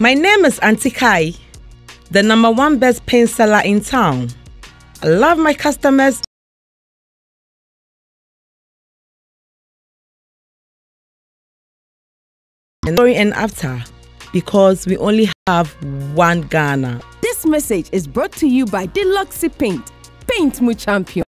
My name is Auntie Kai, the number one best paint seller in town. I love my customers. During and after, because we only have one Ghana. This message is brought to you by De Luxy Paint. Paint Mu Champion.